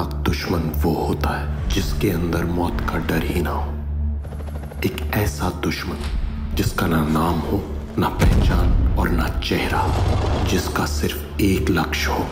खतरनाक दुश्मन वो होता है जिसके अंदर मौत का डर ही ना हो। एक ऐसा दुश्मन जिसका ना नाम हो, ना पहचान और ना चेहरा, जिसका सिर्फ़ एक लक्ष्य हो।